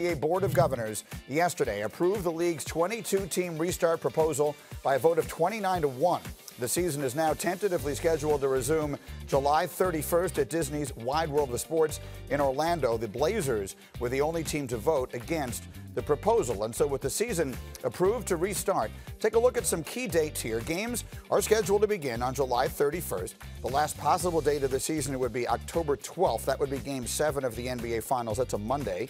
NBA Board of Governors yesterday approved the league's 22-team restart proposal by a vote of 29 to 1. The season is now tentatively scheduled to resume July 31st at Disney's Wide World of Sports in Orlando. The Blazers were the only team to vote against the proposal. And so, with the season approved to restart, take a look at some key dates here. Games are scheduled to begin on July 31st. The last possible date of the season would be October 12th. That would be game seven of the NBA Finals. That's a Monday.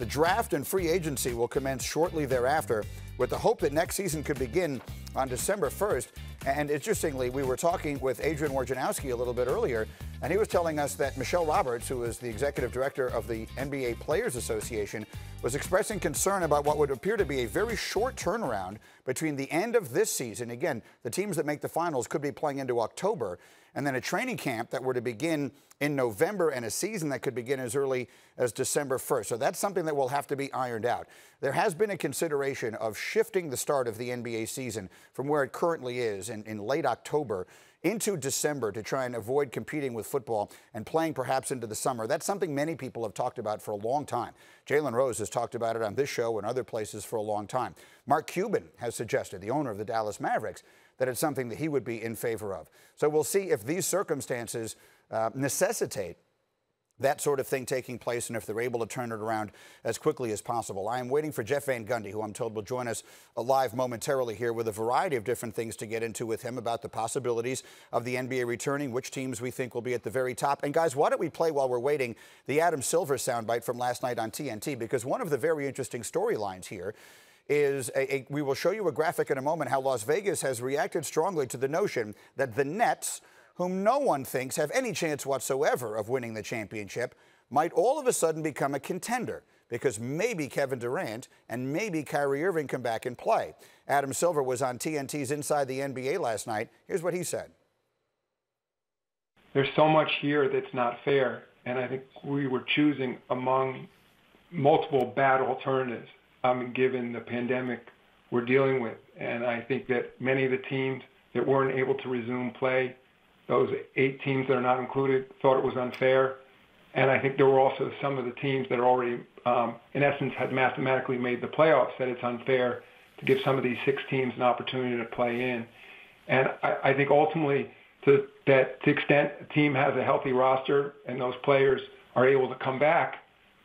The draft and free agency will commence shortly thereafter with the hope that next season could begin on December 1st. And interestingly, we were talking with Adrian Wojnarowski a little bit earlier, and he was telling us that Michelle Roberts, who is the executive director of the NBA Players Association, was expressing concern about what would appear to be a very short turnaround between the end of this season. Again, the teams that make the finals could be playing into October, and then a training camp that were to begin in November and a season that could begin as early as December 1st. So that's something that will have to be ironed out. There has been a consideration of shifting the start of the NBA season from where it currently is in, in late October into December to try and avoid competing with football and playing perhaps into the summer. That's something many people have talked about for a long time. Jalen Rose has talked about it on this show and other places for a long time. Mark Cuban has suggested, the owner of the Dallas Mavericks, that it's something that he would be in favor of. So we'll see if these circumstances uh, necessitate that sort of thing taking place and if they're able to turn it around as quickly as possible. I am waiting for Jeff Van Gundy, who I'm told will join us live momentarily here with a variety of different things to get into with him about the possibilities of the NBA returning, which teams we think will be at the very top. And guys, why don't we play while we're waiting the Adam Silver soundbite from last night on TNT? Because one of the very interesting storylines here is a, a, we will show you a graphic in a moment how Las Vegas has reacted strongly to the notion that the Nets – whom no one thinks have any chance whatsoever of winning the championship, might all of a sudden become a contender because maybe Kevin Durant and maybe Kyrie Irving come back and play. Adam Silver was on TNT's Inside the NBA last night. Here's what he said. There's so much here that's not fair, and I think we were choosing among multiple bad alternatives um, given the pandemic we're dealing with. And I think that many of the teams that weren't able to resume play those eight teams that are not included thought it was unfair. And I think there were also some of the teams that are already, um, in essence, had mathematically made the playoffs that it's unfair to give some of these six teams an opportunity to play in. And I, I think ultimately, to, that to extent a team has a healthy roster and those players are able to come back,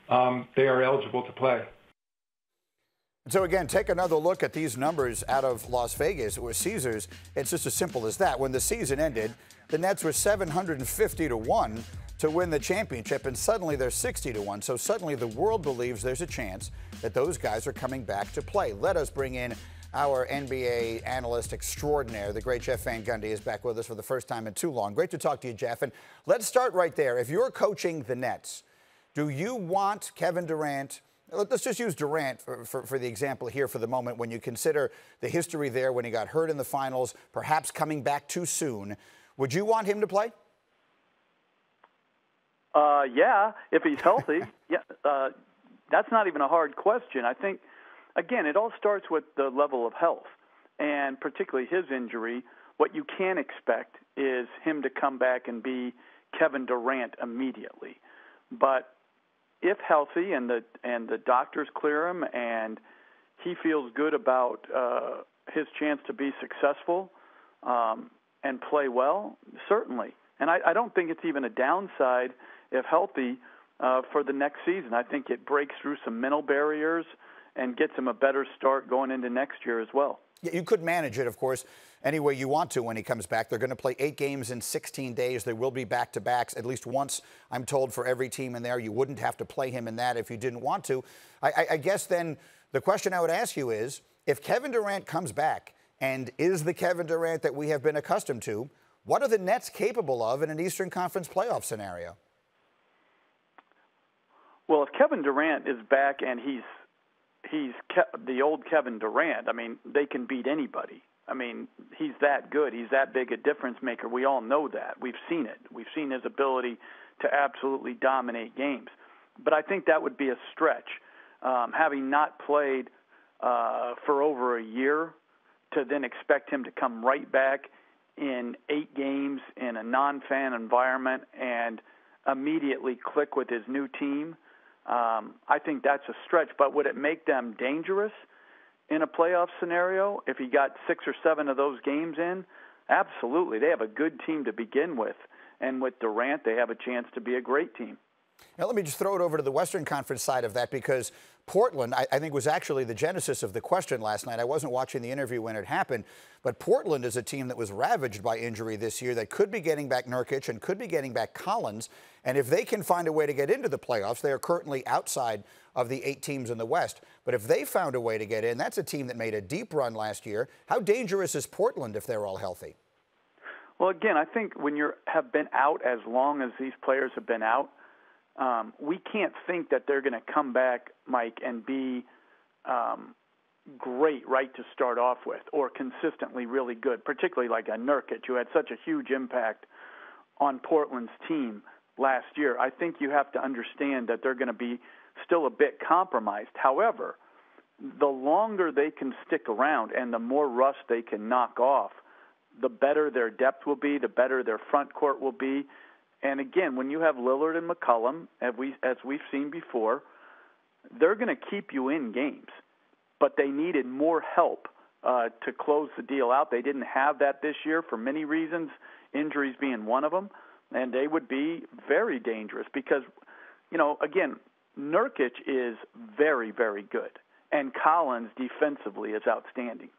um, they are eligible to play. So again, take another look at these numbers out of Las Vegas with Caesars. It's just as simple as that. When the season ended, the Nets were 750 to 1 to win the championship, and suddenly they're 60 to 1. So suddenly the world believes there's a chance that those guys are coming back to play. Let us bring in our NBA analyst extraordinaire, the great Jeff Van Gundy, is back with us for the first time in too long. Great to talk to you, Jeff. And let's start right there. If you're coaching the Nets, do you want Kevin Durant? Let's just use Durant for, for, for, the example here for the moment. When you consider the history there, when he got hurt in the finals, perhaps coming back too soon, would you want him to play? Uh, yeah, if he's healthy. yeah, uh, that's not even a hard question. I think, again, it all starts with the level of health, and particularly his injury. What you can expect is him to come back and be Kevin Durant immediately. But if healthy and the and the doctors clear him and he feels good about uh, his chance to be successful um, and play well, certainly. And I, I don't think it's even a downside if healthy uh, for the next season. I think it breaks through some mental barriers and gets him a better start going into next year as well. You could manage it, of course, any way you want to when he comes back. They're going to play eight games in 16 days. There will be back to backs at least once, I'm told, for every team in there. You wouldn't have to play him in that if you didn't want to. I, I, I guess then the question I would ask you is if Kevin Durant comes back and is the Kevin Durant that we have been accustomed to, what are the Nets capable of in an Eastern Conference playoff scenario? Well, if Kevin Durant is back and he's he's the old Kevin Durant. I mean, they can beat anybody. I mean, he's that good. He's that big a difference maker. We all know that. We've seen it. We've seen his ability to absolutely dominate games. But I think that would be a stretch. Um, having not played uh, for over a year, to then expect him to come right back in eight games in a non-fan environment and immediately click with his new team Um, I think that's a stretch, but would it make them dangerous in a playoff scenario if he got six or seven of those games in? Absolutely. They have a good team to begin with. And with Durant, they have a chance to be a great team. Now, let me just throw it over to the Western Conference side of that because Portland, I, I, think, was actually the genesis of the question last night. I wasn't watching the interview when it happened, but Portland is a team that was ravaged by injury this year that could be getting back Nurkic and could be getting back Collins. And if they can find a way to get into the playoffs, they are currently outside of the eight teams in the West. But if they found a way to get in, that's a team that made a deep run last year. How dangerous is Portland if they're all healthy? Well, again, I think when you have been out as long as these players have been out, um, we can't think that they're going to come back, Mike, and be um, great right to start off with, or consistently really good. Particularly like a Nurkic, who had such a huge impact on Portland's team last year. I think you have to understand that they're going to be still a bit compromised. However, the longer they can stick around and the more rust they can knock off, the better their depth will be, the better their front court will be. And again, when you have Lillard and McCollum, as we as we've seen before, they're going to keep you in games. But they needed more help uh, to close the deal out. They didn't have that this year for many reasons, injuries being one of them, and they would be very dangerous because, you know, again, Nurkic is very very good, and Collins defensively is outstanding.